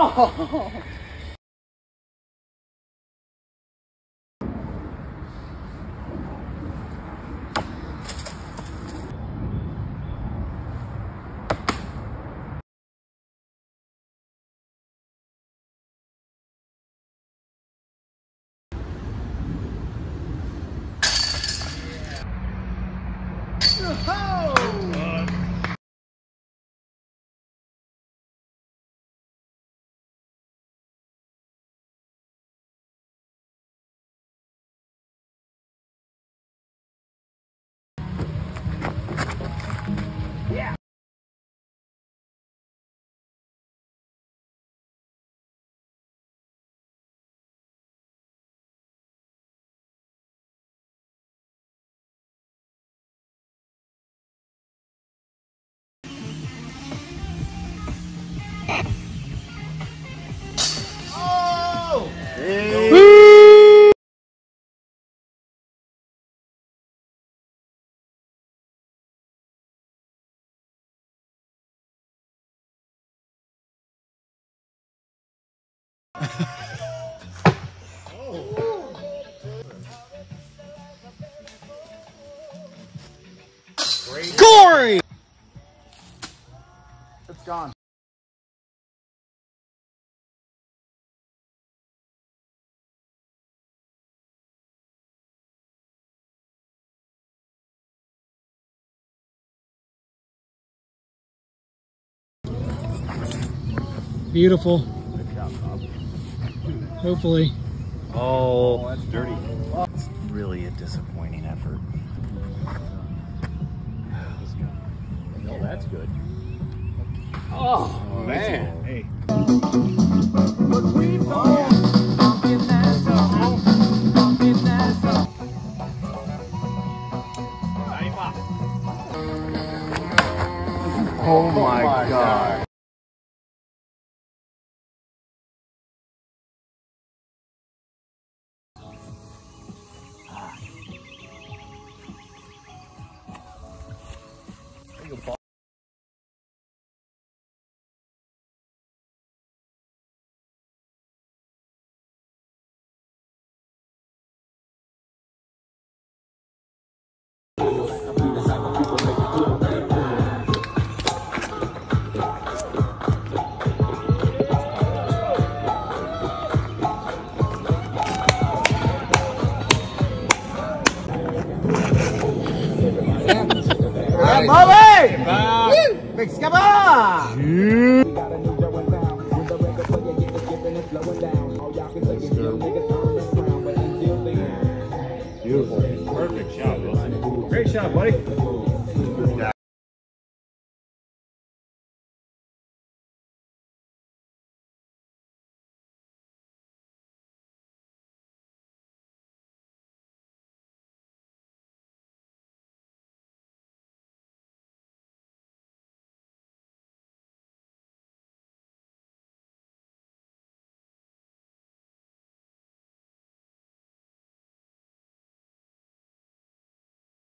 Oh. Corey! Beautiful. Good job, Bob. Hopefully. Oh, that's dirty. It's really a disappointing effort. No, that's good. Oh, man. Hey. Oh my god. Beautiful. Perfect shot, Wilson. Great shot, buddy.